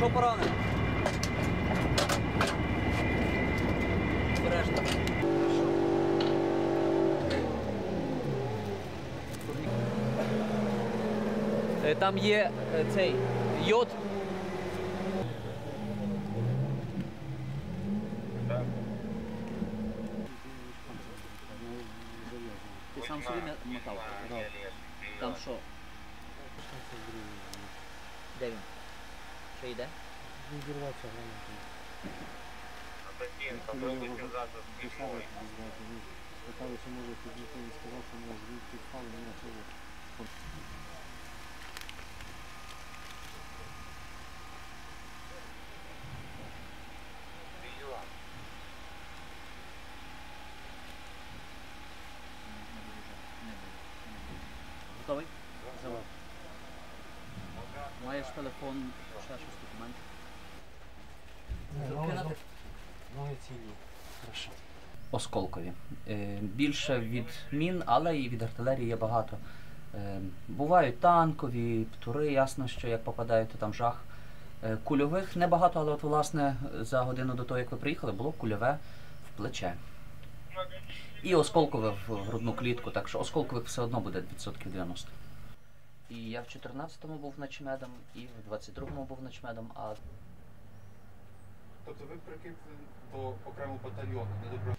Що поранено? Обережно. Е, Там є е, цей йод. Ти сам собі мотав? Там що? Де він? Ще йде? Питали, чи може підійти і сказав, що може звідки впали, мене чого. Телефон, ще щось документи. Ноги цілі. Хорошо. Осколкові. Е, Більше від мін, але і від артилерії є багато. Е, Бувають танкові, птури, ясно, що як попадають, то там жах. Е, Кульових небагато, але от власне за годину до того, як ви приїхали, було кульове в плече. І осколкове в грудну клітку, так що осколкових все одно буде відсотків 90. І я в 14-му був начмедом, і в 22-му був начмедом, а Тобто ви прикипли до окремого батальйону, не до бро-